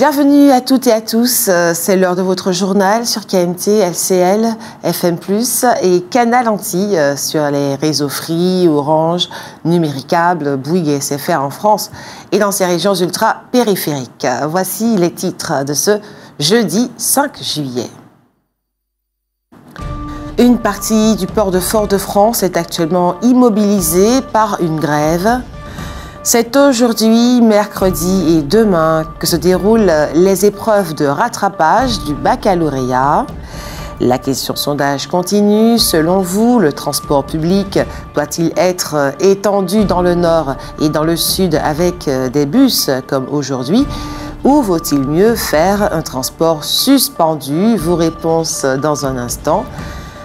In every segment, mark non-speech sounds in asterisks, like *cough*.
Bienvenue à toutes et à tous. Euh, c'est l'heure de votre journal sur KMT, LCL, FM+, et Canal Anti euh, sur les réseaux Free, Orange, Numéricable, Bouygues et SFR en France et dans ces régions ultra-périphériques. Voici les titres de ce jeudi 5 juillet. Une partie du port de Fort-de-France est actuellement immobilisée par une grève. C'est aujourd'hui, mercredi et demain que se déroulent les épreuves de rattrapage du baccalauréat. La question sondage continue. Selon vous, le transport public doit-il être étendu dans le nord et dans le sud avec des bus comme aujourd'hui? Ou vaut-il mieux faire un transport suspendu? Vos réponses dans un instant.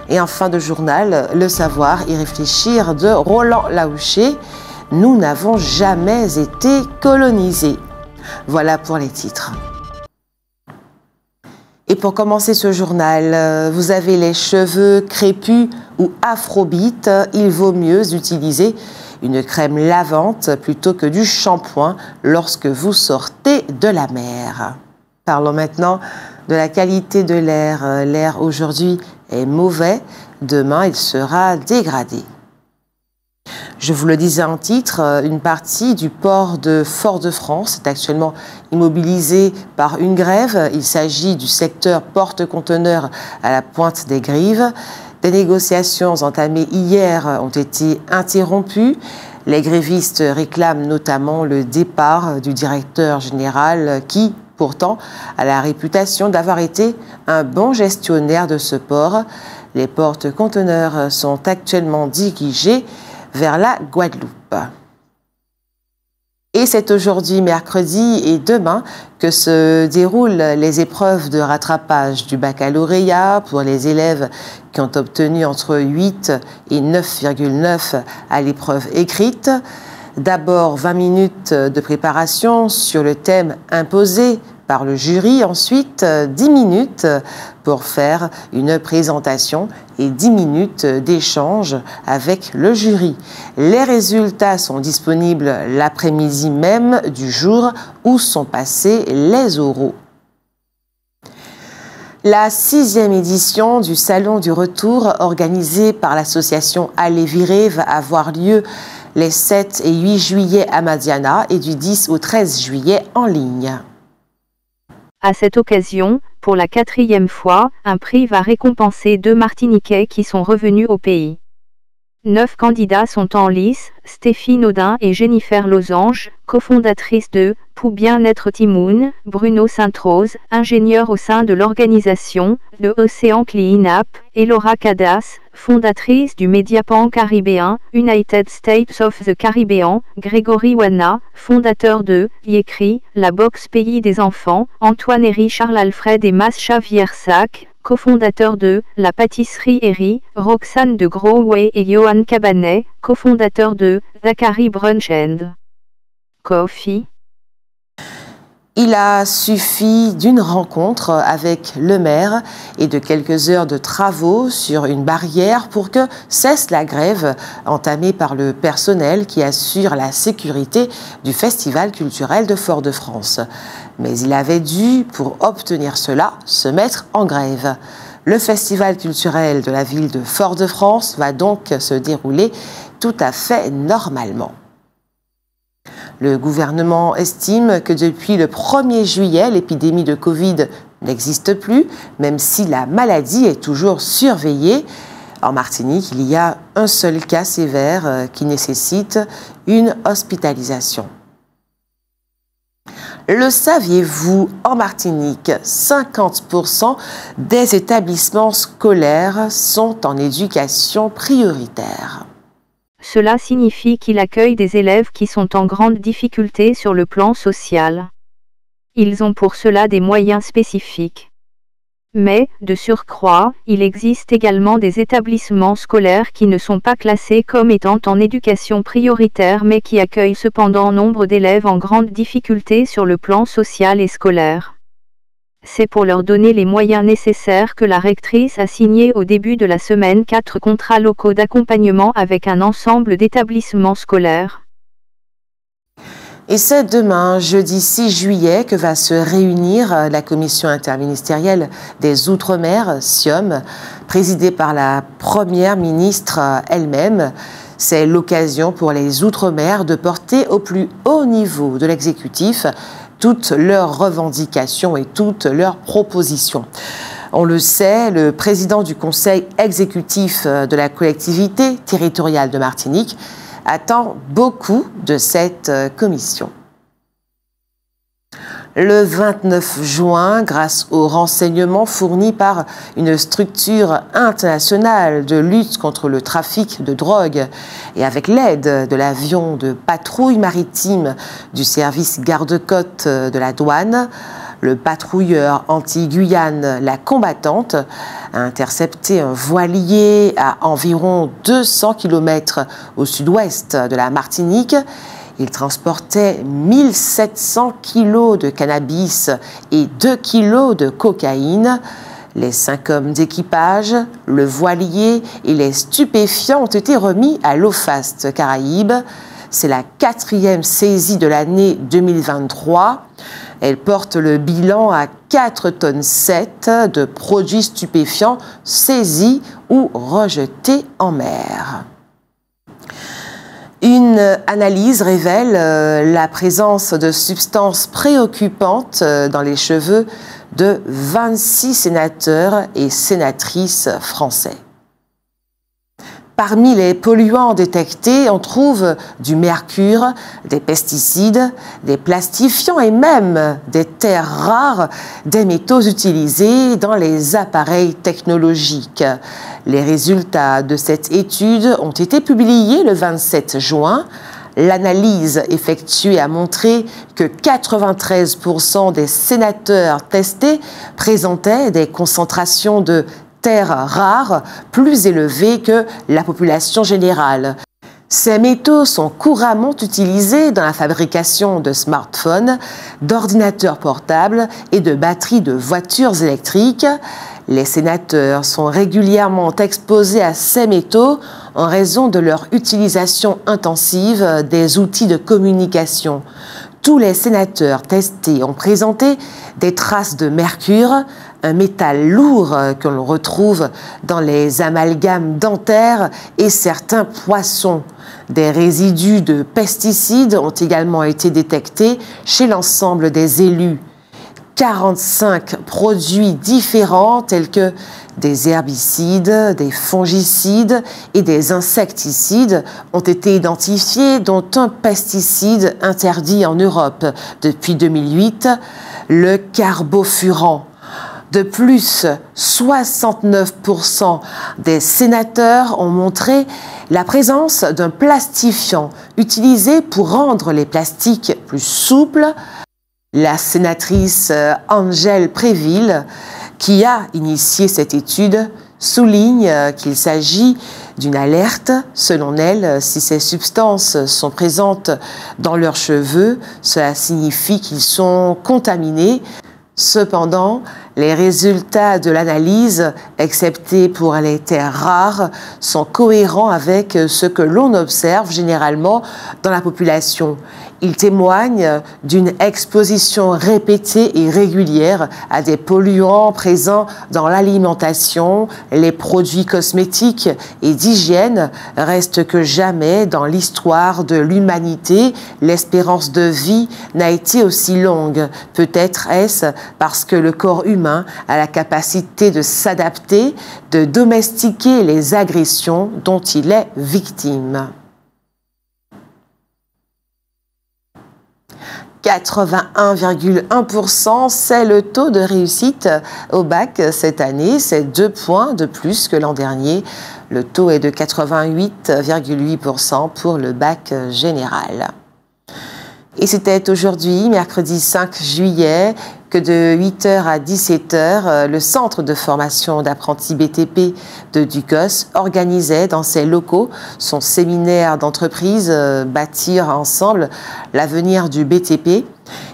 Et en fin de journal, le savoir y réfléchir de Roland Laouché nous n'avons jamais été colonisés. Voilà pour les titres. Et pour commencer ce journal, euh, vous avez les cheveux crépus ou afrobites, il vaut mieux utiliser une crème lavante plutôt que du shampoing lorsque vous sortez de la mer. Parlons maintenant de la qualité de l'air. Euh, l'air aujourd'hui est mauvais, demain il sera dégradé. Je vous le disais en titre, euh, une partie du port de Fort-de-France est actuellement immobilisée par une grève. Il s'agit du secteur porte-conteneurs à la pointe des Grives. Des négociations entamées hier ont été interrompues. Les grévistes réclament notamment le départ du directeur général qui, pourtant, a la réputation d'avoir été un bon gestionnaire de ce port. Les porte-conteneurs sont actuellement dirigés vers la Guadeloupe. Et c'est aujourd'hui, mercredi et demain que se déroulent les épreuves de rattrapage du baccalauréat pour les élèves qui ont obtenu entre 8 et 9,9 à l'épreuve écrite. D'abord 20 minutes de préparation sur le thème imposé par le jury. Ensuite, 10 euh, minutes pour faire une présentation et 10 minutes d'échange avec le jury. Les résultats sont disponibles l'après-midi même du jour où sont passés les oraux. La sixième édition du Salon du Retour, organisée par l'association Allez Virer, va avoir lieu les 7 et 8 juillet à Madiana et du 10 au 13 juillet en ligne. À cette occasion, pour la quatrième fois, un prix va récompenser deux Martiniquais qui sont revenus au pays. Neuf candidats sont en lice, Stéphie Naudin et Jennifer Losange, cofondatrices de Pour bien-être Timoun, Bruno Sainte-Rose, ingénieur au sein de l'organisation, de Océan Cleanup, et Laura Cadas, fondatrice du Mediapan caribéen, United States of the Caribbean, Grégory Wana, fondateur de Yécri, la boxe Pays des enfants, Antoine Herry Charles Alfred et Mascha Viersac, cofondateur de La Pâtisserie Eri, Roxane de Growway et Johan Cabanet, cofondateur de Zachary Brunch and Coffee. Il a suffi d'une rencontre avec le maire et de quelques heures de travaux sur une barrière pour que cesse la grève entamée par le personnel qui assure la sécurité du Festival culturel de Fort-de-France mais il avait dû, pour obtenir cela, se mettre en grève. Le festival culturel de la ville de Fort-de-France va donc se dérouler tout à fait normalement. Le gouvernement estime que depuis le 1er juillet, l'épidémie de Covid n'existe plus, même si la maladie est toujours surveillée. En Martinique, il y a un seul cas sévère euh, qui nécessite une hospitalisation. Le saviez-vous, en Martinique, 50% des établissements scolaires sont en éducation prioritaire. Cela signifie qu'il accueille des élèves qui sont en grande difficulté sur le plan social. Ils ont pour cela des moyens spécifiques. Mais, de surcroît, il existe également des établissements scolaires qui ne sont pas classés comme étant en éducation prioritaire mais qui accueillent cependant nombre d'élèves en grande difficulté sur le plan social et scolaire. C'est pour leur donner les moyens nécessaires que la rectrice a signé au début de la semaine quatre contrats locaux d'accompagnement avec un ensemble d'établissements scolaires. Et c'est demain, jeudi 6 juillet, que va se réunir la commission interministérielle des Outre-mer, SIOM, présidée par la première ministre elle-même. C'est l'occasion pour les Outre-mer de porter au plus haut niveau de l'exécutif toutes leurs revendications et toutes leurs propositions. On le sait, le président du conseil exécutif de la collectivité territoriale de Martinique attend beaucoup de cette euh, commission. Le 29 juin, grâce aux renseignements fournis par une structure internationale de lutte contre le trafic de drogue et avec l'aide de l'avion de patrouille maritime du service garde-côte de la douane, le patrouilleur anti-Guyane, la combattante, a intercepté un voilier à environ 200 km au sud-ouest de la Martinique. Il transportait 1700 kg de cannabis et 2 kg de cocaïne. Les cinq hommes d'équipage, le voilier et les stupéfiants ont été remis à l'OFAST Caraïbes. C'est la quatrième saisie de l'année 2023. Elle porte le bilan à 4 tonnes 7 de produits stupéfiants saisis ou rejetés en mer. Une analyse révèle euh, la présence de substances préoccupantes euh, dans les cheveux de 26 sénateurs et sénatrices français. Parmi les polluants détectés, on trouve du mercure, des pesticides, des plastifiants et même des terres rares, des métaux utilisés dans les appareils technologiques. Les résultats de cette étude ont été publiés le 27 juin. L'analyse effectuée a montré que 93% des sénateurs testés présentaient des concentrations de rares plus élevées que la population générale. Ces métaux sont couramment utilisés dans la fabrication de smartphones, d'ordinateurs portables et de batteries de voitures électriques. Les sénateurs sont régulièrement exposés à ces métaux en raison de leur utilisation intensive des outils de communication. Tous les sénateurs testés ont présenté des traces de mercure, un métal lourd euh, que l'on retrouve dans les amalgames dentaires et certains poissons. Des résidus de pesticides ont également été détectés chez l'ensemble des élus. 45 produits différents tels que des herbicides, des fongicides et des insecticides ont été identifiés, dont un pesticide interdit en Europe depuis 2008, le carbofurant. De plus, 69% des sénateurs ont montré la présence d'un plastifiant utilisé pour rendre les plastiques plus souples. La sénatrice euh, Angèle Préville, qui a initié cette étude, souligne euh, qu'il s'agit d'une alerte. Selon elle, si ces substances sont présentes dans leurs cheveux, cela signifie qu'ils sont contaminés. Cependant, les résultats de l'analyse, excepté pour les terres rares, sont cohérents avec ce que l'on observe généralement dans la population. Ils témoignent d'une exposition répétée et régulière à des polluants présents dans l'alimentation, les produits cosmétiques et d'hygiène. Reste que jamais dans l'histoire de l'humanité, l'espérance de vie n'a été aussi longue. Peut-être est-ce parce que le corps humain a la capacité de s'adapter, de domestiquer les agressions dont il est victime. 81,1%, c'est le taux de réussite au bac cette année. C'est deux points de plus que l'an dernier. Le taux est de 88,8% pour le bac général. Et c'était aujourd'hui, mercredi 5 juillet, de 8h à 17h, euh, le centre de formation d'apprentis BTP de Ducos organisait dans ses locaux son séminaire d'entreprise euh, Bâtir ensemble l'avenir du BTP.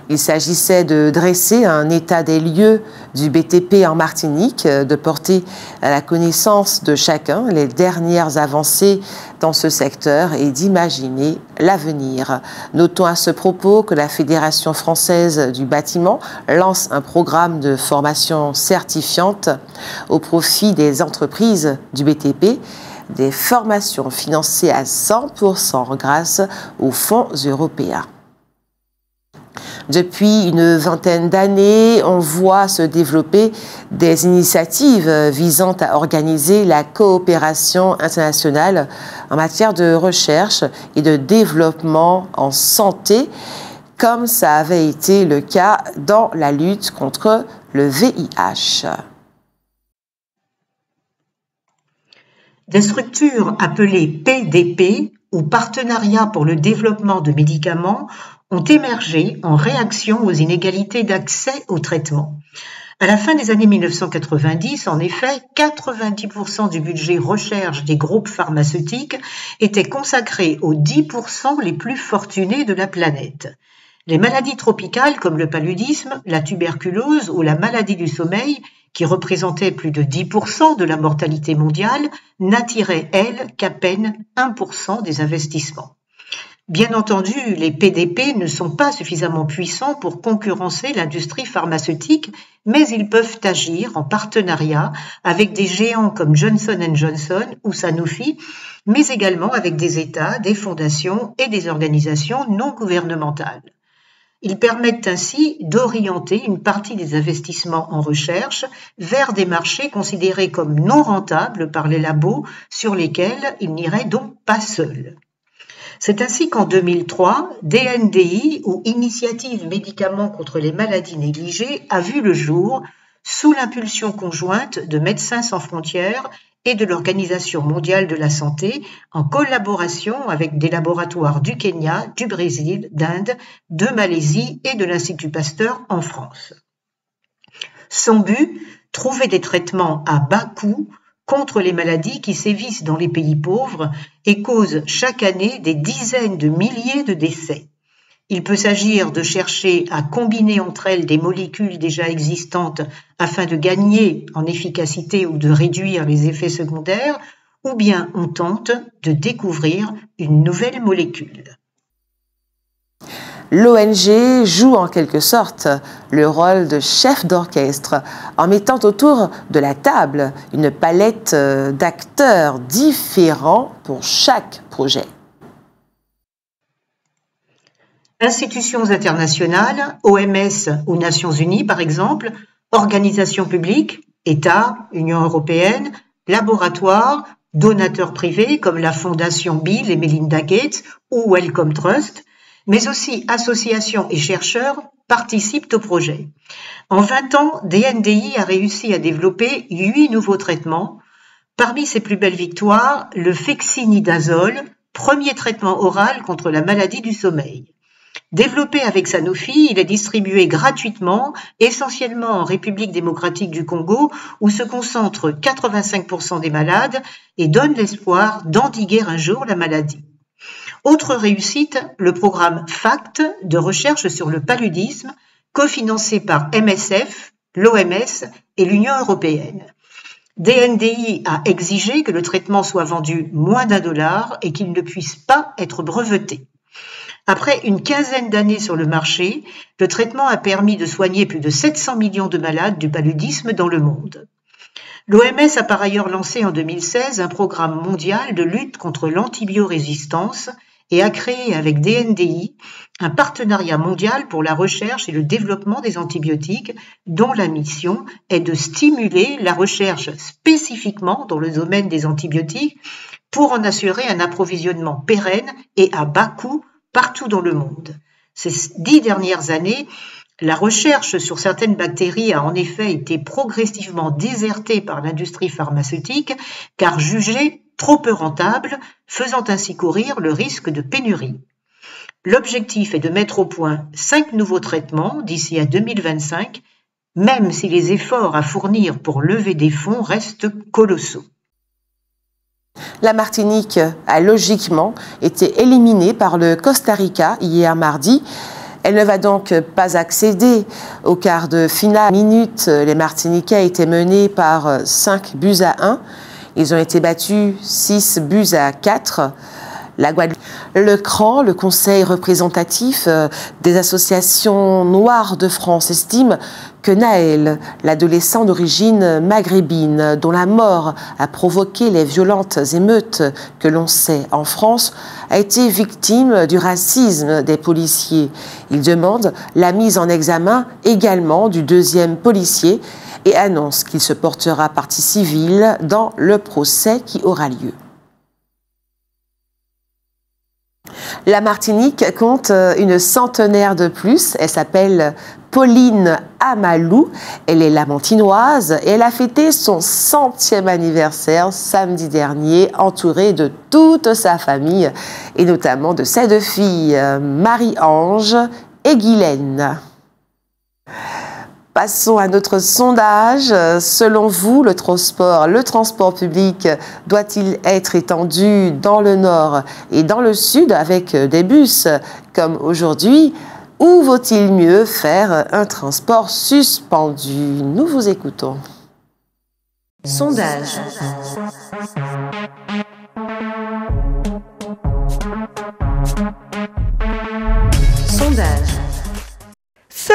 Il s'agissait de dresser un état des lieux du BTP en Martinique, de porter à la connaissance de chacun les dernières avancées dans ce secteur et d'imaginer l'avenir. Notons à ce propos que la Fédération française du bâtiment lance un programme de formation certifiante au profit des entreprises du BTP des formations financées à 100% grâce aux fonds européens. Depuis une vingtaine d'années, on voit se développer des initiatives visant à organiser la coopération internationale en matière de recherche et de développement en santé, comme ça avait été le cas dans la lutte contre le VIH. Des structures appelées PDP ou Partenariat pour le développement de médicaments ont émergé en réaction aux inégalités d'accès au traitement. À la fin des années 1990, en effet, 90% du budget recherche des groupes pharmaceutiques était consacré aux 10% les plus fortunés de la planète. Les maladies tropicales comme le paludisme, la tuberculose ou la maladie du sommeil, qui représentaient plus de 10% de la mortalité mondiale, n'attiraient, elles, qu'à peine 1% des investissements. Bien entendu, les PDP ne sont pas suffisamment puissants pour concurrencer l'industrie pharmaceutique, mais ils peuvent agir en partenariat avec des géants comme Johnson Johnson ou Sanofi, mais également avec des États, des fondations et des organisations non gouvernementales. Ils permettent ainsi d'orienter une partie des investissements en recherche vers des marchés considérés comme non rentables par les labos sur lesquels ils n'iraient donc pas seuls. C'est ainsi qu'en 2003, DNDI, ou Initiative Médicaments contre les maladies négligées, a vu le jour sous l'impulsion conjointe de Médecins sans frontières et de l'Organisation mondiale de la santé, en collaboration avec des laboratoires du Kenya, du Brésil, d'Inde, de Malaisie et de l'Institut Pasteur en France. Son but, trouver des traitements à bas coût contre les maladies qui sévissent dans les pays pauvres et causent chaque année des dizaines de milliers de décès. Il peut s'agir de chercher à combiner entre elles des molécules déjà existantes afin de gagner en efficacité ou de réduire les effets secondaires, ou bien on tente de découvrir une nouvelle molécule l'ONG joue en quelque sorte le rôle de chef d'orchestre en mettant autour de la table une palette euh, d'acteurs différents pour chaque projet. Institutions internationales, OMS ou Nations Unies par exemple, organisations publiques, États, Union européenne, laboratoires, donateurs privés comme la Fondation Bill et Melinda Gates ou Wellcome Trust, mais aussi associations et chercheurs participent au projet. En 20 ans, DNDI a réussi à développer huit nouveaux traitements. Parmi ses plus belles victoires, le fexinidazole, premier traitement oral contre la maladie du sommeil. Développé avec Sanofi, il est distribué gratuitement, essentiellement en République démocratique du Congo, où se concentrent 85% des malades et donne l'espoir d'endiguer un jour la maladie. Autre réussite, le programme FACT de recherche sur le paludisme, cofinancé par MSF, l'OMS et l'Union européenne. DNDI a exigé que le traitement soit vendu moins d'un dollar et qu'il ne puisse pas être breveté. Après une quinzaine d'années sur le marché, le traitement a permis de soigner plus de 700 millions de malades du paludisme dans le monde. L'OMS a par ailleurs lancé en 2016 un programme mondial de lutte contre l'antibiorésistance et a créé avec DNDI un partenariat mondial pour la recherche et le développement des antibiotiques dont la mission est de stimuler la recherche spécifiquement dans le domaine des antibiotiques pour en assurer un approvisionnement pérenne et à bas coût partout dans le monde. Ces dix dernières années, la recherche sur certaines bactéries a en effet été progressivement désertée par l'industrie pharmaceutique car jugée trop peu rentable, faisant ainsi courir le risque de pénurie. L'objectif est de mettre au point cinq nouveaux traitements d'ici à 2025, même si les efforts à fournir pour lever des fonds restent colossaux. La Martinique a logiquement été éliminée par le Costa Rica hier mardi Elle ne va donc pas accéder au quart de finale. Minute, les Martiniquais étaient menés par 5 buts à 1. Ils ont été battus 6 buts à 4 Le CRAN, le Conseil représentatif euh, des associations noires de France, estime que Naël, l'adolescent d'origine maghrébine, dont la mort a provoqué les violentes émeutes que l'on sait en France, a été victime du racisme des policiers. Il demande la mise en examen également du deuxième policier et annonce qu'il se portera partie civile dans le procès qui aura lieu. La Martinique compte euh, une centenaire de plus. Elle s'appelle Pauline Amalou. Elle est lamantinoise et elle a fêté son centième anniversaire samedi dernier, entourée de toute sa famille et notamment de ses deux filles, euh, Marie-Ange et Guylaine. Passons à notre sondage. Selon vous, le transport, le transport public doit-il être étendu dans le nord et dans le sud avec des bus comme aujourd'hui? Ou vaut-il mieux faire un transport suspendu? Nous vous écoutons. Sondage.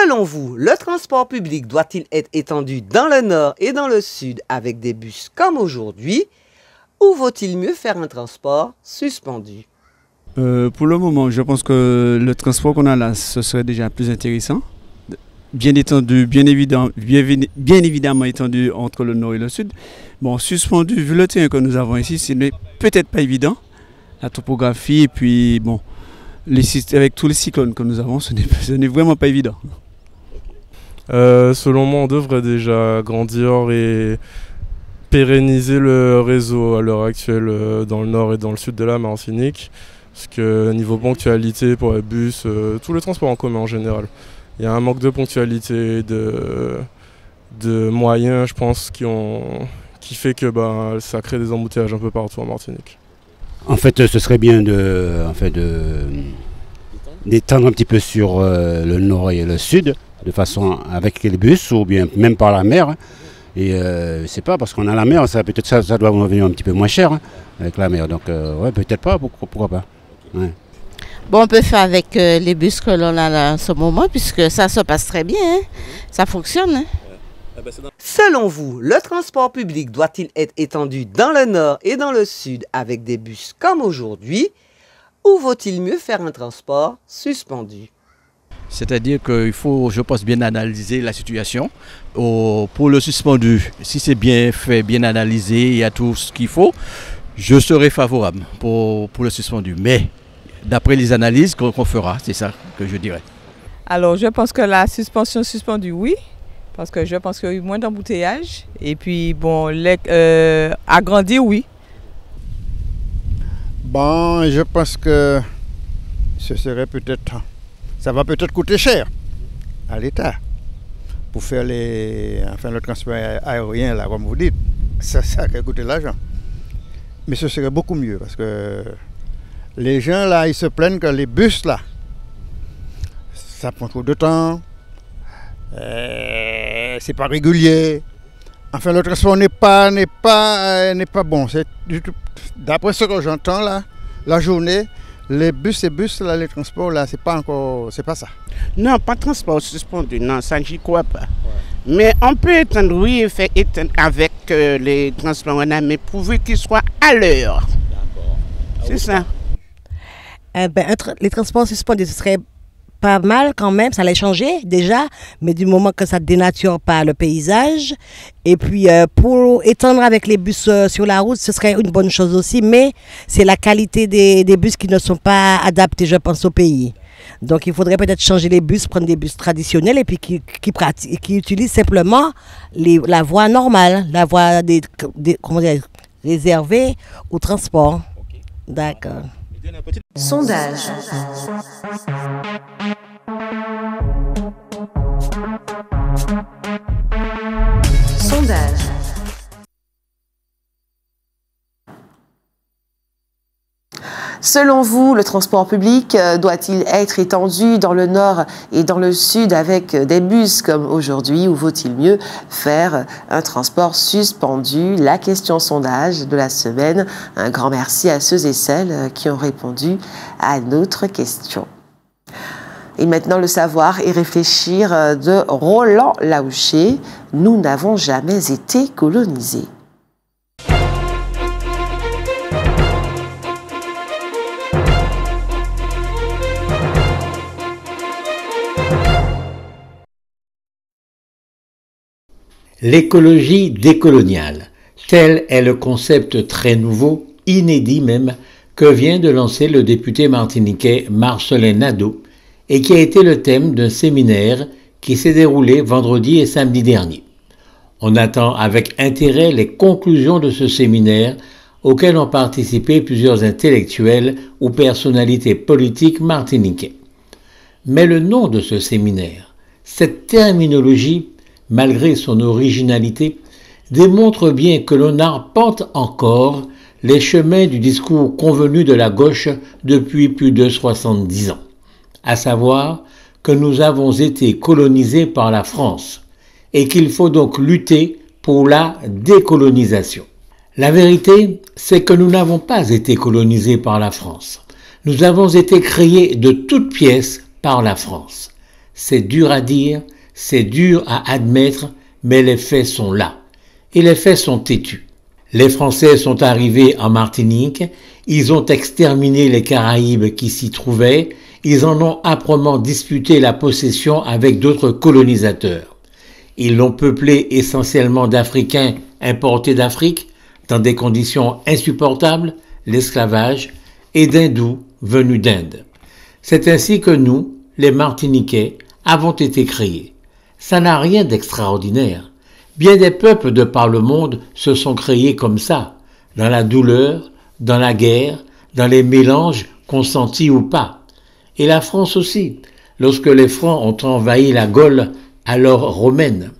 Selon vous, le transport public doit-il être étendu dans le nord et dans le sud avec des bus comme aujourd'hui ou vaut-il mieux faire un transport suspendu? Euh, Pour le moment, je pense que le transport qu'on a là, ce serait déjà plus intéressant. Bien étendu, bien, évident, bien, évidemment étendu entre le nord et le sud. Bon, suspendu, vu le terrain que nous avons ici, ce n'est peut-être pas évident. La topographie et puis, bon, avec tous les cyclones que nous avons, ce n'est *laughs* vraiment pas évident. Euh, selon moi, on devrait déjà grandir et pérenniser le réseau à l'heure actuelle euh, dans le nord et dans le sud de la Martinique. Parce que niveau ponctualité pour les bus, euh, tous les transports en commun en général, il y a un manque de ponctualité, de, de moyens, je pense, qui, fait que bah, ça crée des embouteillages un peu partout en Martinique. En fait, ce serait bien de, d'étendre un petit peu sur le nord et le sud de façon avec les bus ou bien même par la mer. Et euh, c'est pas parce qu'on a la mer, ça peut-être ça, ça doit venir un petit peu moins cher hein, avec la mer. Donc euh, ouais, peut-être pas, pourquoi, pas. Bon, on peut faire avec euh, les bus que l'on a là en ce moment, puisque ça se passe très bien. Hein. Ça fonctionne. Hein. Selon vous, le transport public doit-il être étendu dans le nord et dans le sud avec des bus comme aujourd'hui ou vaut-il mieux faire un transport suspendu? C'est-à-dire qu'il faut, je pense, bien analyser la situation. pour le suspendu, si c'est bien fait, bien analysé, il y a tout ce qu'il faut, je serai favorable pour, le suspendu. Mais d'après les analyses qu'on fera, c'est ça que je dirais. Alors, je pense que la suspension suspendue, oui, parce que je pense qu'il y a eu moins d'embouteillage. Et puis, bon, euh, agrandir, oui. Bon, je pense que ce serait peut-être ça va peut-être coûter cher à l'État pour faire les, enfin, le transport aérien, là, comme vous dites. Ça, ça va coûter l'argent. Mais ce serait beaucoup mieux parce que les gens, là, ils se plaignent que les bus, là, ça prend trop de temps, euh, c'est pas régulier. Enfin, le transport n'est pas, pas, euh, pas bon. D'après ce que j'entends là, la journée, les bus et bus, là, les transports, là, c'est pas encore, c'est pas ça. Non, pas transport suspendu, non, ça j'y crois pas. Mais on peut étendre, oui, faire étendre avec euh, les transports en mais pourvu qu'ils soient à l'heure. C'est ça. Eh ben, les transports suspendus, ce serait pas mal quand même, ça allait changer déjà, mais du moment que ça ne dénature pas le paysage. Et puis euh, pour étendre avec les bus euh, sur la route, ce serait une bonne chose aussi, mais c'est la qualité des, bus qui ne sont pas adaptés, je pense, au pays. Donc il faudrait peut-être changer les bus, prendre des bus traditionnels et puis qui, qui, qui utilisent simplement les, la voie normale, la voie des, comment dire, réservée au transport. D'accord. Sondage. Sondage. Selon vous, le transport public euh, doit-il être étendu dans le nord et dans le sud avec des bus comme aujourd'hui ou vaut-il mieux faire un transport suspendu? La question sondage de la semaine. Un grand merci à ceux et celles qui ont répondu à notre question. Et maintenant, le savoir et réfléchir de Roland Laouché. Nous n'avons jamais été colonisés. L'écologie décoloniale, tel est le concept très nouveau, inédit même, que vient de lancer le député martiniquais Marcelin Nadeau et qui a été le thème d'un séminaire qui s'est déroulé vendredi et samedi dernier. On attend avec intérêt les conclusions de ce séminaire auquel ont participé plusieurs intellectuels ou personnalités politiques martiniquais. Mais le nom de ce séminaire, cette terminologie, malgré son originalité, démontre bien que l'on arpente encore les chemins du discours convenu de la gauche depuis plus de 70 ans, à savoir que nous avons été colonisés par la France et qu'il faut donc lutter pour la décolonisation. La vérité, c'est que nous n'avons pas été colonisés par la France. Nous avons été créés de toutes pièces par la France. C'est dur à dire, c'est dur à admettre, mais les faits sont là. Et les faits sont têtus. Les Français sont arrivés en Martinique, ils ont exterminé les Caraïbes qui s'y trouvaient, ils en ont âprement disputé la possession avec d'autres colonisateurs. Ils l'ont peuplé essentiellement d'Africains importés d'Afrique, dans des conditions insupportables, l'esclavage, et d'Hindous venus d'Inde. C'est ainsi que nous, les Martiniquais, avons été créés. Ça n'a rien d'extraordinaire. Bien des peuples de par le monde se sont créés comme ça, dans la douleur, dans la guerre, dans les mélanges consentis ou pas. Et la France aussi, lorsque les Francs ont envahi la Gaule, alors romaine.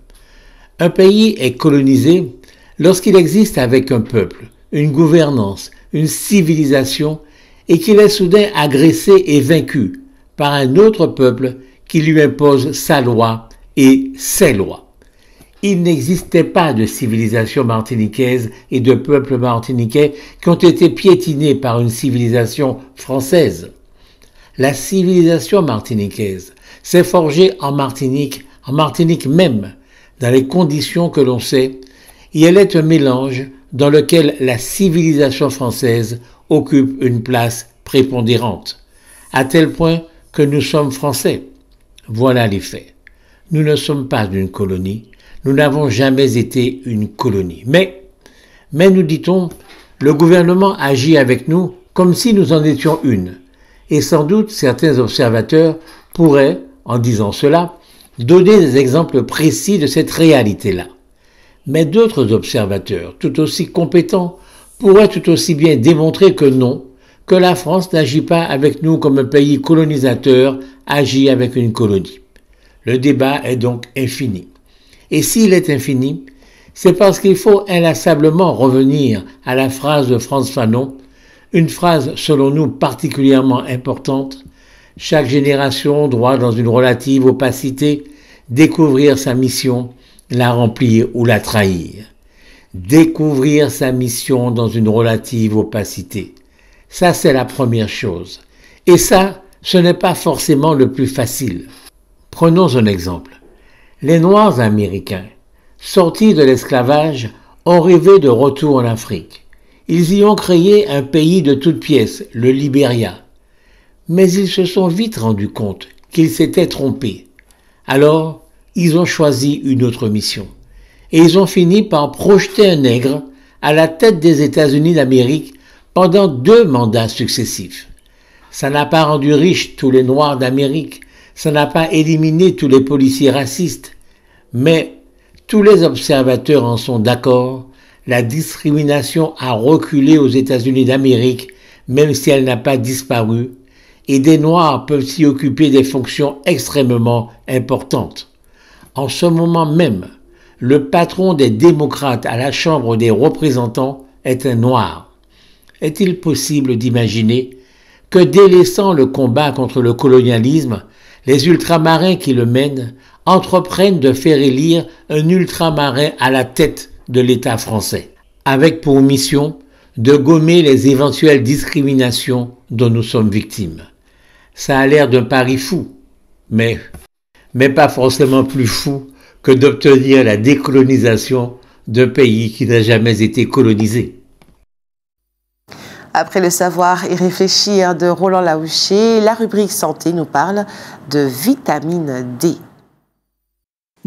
Un pays est colonisé lorsqu'il existe avec un peuple une gouvernance, une civilisation, et qu'il est soudain agressé et vaincu par un autre peuple qui lui impose sa loi et ses lois. Il n'existait pas de civilisation martiniquaise et de peuple martiniquais qui ont été piétinés par une civilisation française. La civilisation martiniquaise s'est forgée en Martinique, en Martinique même, dans les conditions que l'on sait, et elle est un mélange dans lequel la civilisation française occupe une place prépondérante, à tel point que nous sommes français. Voilà les faits. Nous ne sommes pas une colonie, nous n'avons jamais été une colonie. Mais, mais nous dit-on, le gouvernement agit avec nous comme si nous en étions une. Et sans doute certains observateurs pourraient, en disant cela, donner des exemples précis de cette réalité-là. Mais d'autres observateurs, tout aussi compétents, pourraient tout aussi bien démontrer que non, que la France n'agit pas avec nous comme un pays colonisateur agit avec une colonie. Le débat est donc infini. Et s'il est infini, c'est parce qu'il faut inlassablement revenir à la phrase de Franz Fanon, une phrase selon nous particulièrement importante. Chaque génération doit, dans une relative opacité, découvrir sa mission, la remplir ou la trahir. Découvrir sa mission dans une relative opacité. Ça, c'est la première chose. Et ça, ce n'est pas forcément le plus facile. Prenons un exemple. Les Noirs américains, sortis de l'esclavage, ont rêvé de retour en Afrique. Ils y ont créé un pays de toutes pièces, le Libéria. Mais ils se sont vite rendus compte qu'ils s'étaient trompés. Alors, ils ont choisi une autre mission. Et ils ont fini par projeter un nègre à la tête des États-Unis d'Amérique pendant deux mandats successifs. Ça n'a pas rendu riches tous les Noirs d'Amérique, ça n'a pas éliminé tous les policiers racistes, mais tous les observateurs en sont d'accord, la discrimination a reculé aux États-Unis d'Amérique, même si elle n'a pas disparu, et des Noirs peuvent s'y occuper des fonctions extrêmement importantes. En ce moment même, le patron des démocrates à la Chambre des représentants est un Noir. Est-il possible d'imaginer que délaissant le combat contre le colonialisme, les ultramarins qui le mènent entreprennent de faire élire un ultramarin à la tête de l'État français, avec pour mission de gommer les éventuelles discriminations dont nous sommes victimes. Ça a l'air d'un pari fou, mais, mais pas forcément plus fou que d'obtenir la décolonisation d'un pays qui n'a jamais été colonisé. Après le savoir et réfléchir de Roland Laouché, la rubrique santé nous parle de vitamine D.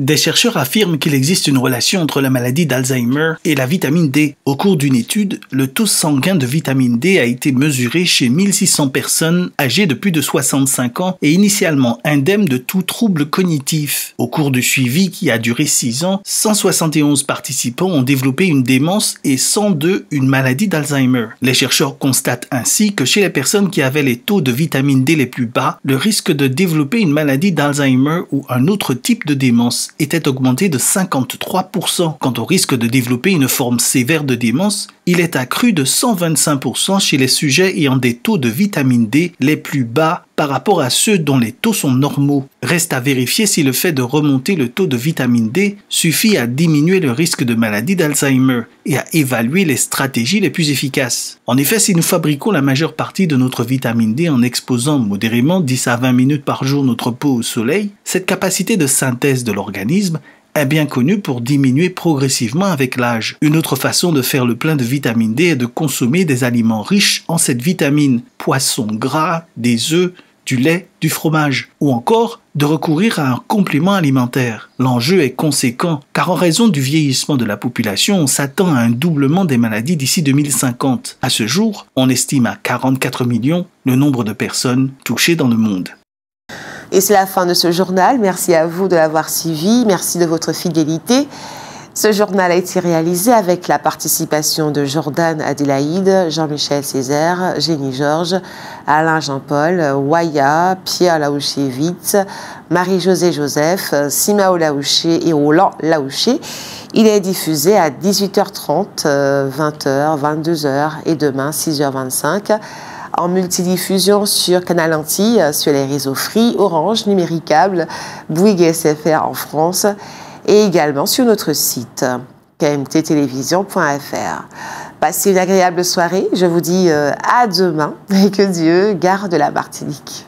Des chercheurs affirment qu'il existe une relation entre la maladie d'Alzheimer et la vitamine D. Au cours d'une étude, le taux sanguin de vitamine D a été mesuré chez 1600 personnes âgées de plus de 65 ans et initialement indemnes de tout trouble cognitif. Au cours du suivi qui a duré 6 ans, 171 participants ont développé une démence et 102 une maladie d'Alzheimer. Les chercheurs constatent ainsi que chez les personnes qui avaient les taux de vitamine D les plus bas, le risque de développer une maladie d'Alzheimer ou un autre type de démence était augmenté de 53%. Quant au risque de développer une forme sévère de démence, il est accru de 125% chez les sujets ayant des taux de vitamine D les plus bas par rapport à ceux dont les taux sont normaux. Reste à vérifier si le fait de remonter le taux de vitamine D suffit à diminuer le risque de maladie d'Alzheimer et à évaluer les stratégies les plus efficaces. En effet, si nous fabriquons la majeure partie de notre vitamine D en exposant modérément 10 à 20 minutes par jour notre peau au soleil, cette capacité de synthèse de l'organisme est bien connu pour diminuer progressivement avec l'âge. Une autre façon de faire le plein de vitamine D est de consommer des aliments riches en cette vitamine, poissons gras, des œufs, du lait, du fromage, ou encore de recourir à un complément alimentaire. L'enjeu est conséquent, car en raison du vieillissement de la population, on s'attend à un doublement des maladies d'ici 2050. À ce jour, on estime à 44 millions le nombre de personnes touchées dans le monde. Et c'est la fin de ce journal. Merci à vous de l'avoir suivi. Merci de votre fidélité. Ce journal a été réalisé avec la participation de Jordan Adélaïde, Jean-Michel Césaire, Jenny Georges, Alain Jean-Paul, Waya, Pierre Laouché-Vitz, Marie-Josée Joseph, Simao Laouché et Roland Laouché. Il est diffusé à 18h30, 20h, 22h et demain 6h25 en multidiffusion sur Canal Antilles, sur les réseaux Free, Orange, Numéricable, Bouygues SFR en France et également sur notre site kmttélévision.fr. Passez une agréable soirée, je vous dis euh, à demain et que Dieu garde la Martinique.